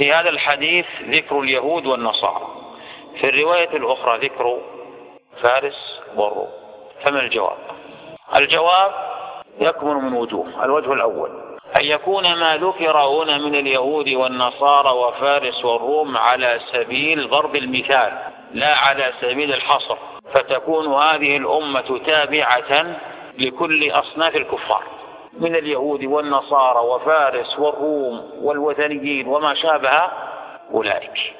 في هذا الحديث ذكر اليهود والنصارى. في الرواية الأخرى ذكر فارس والروم. فما الجواب؟ الجواب يكمن من وجوه. الوجه الأول أن يكون ما ذكر هنا من اليهود والنصارى وفارس والروم على سبيل ضرب المثال لا على سبيل الحصر. فتكون هذه الأمة تابعة لكل أصناف الكفار. من اليهود والنصارى وفارس والروم والوثنيين وما شابه أولئك.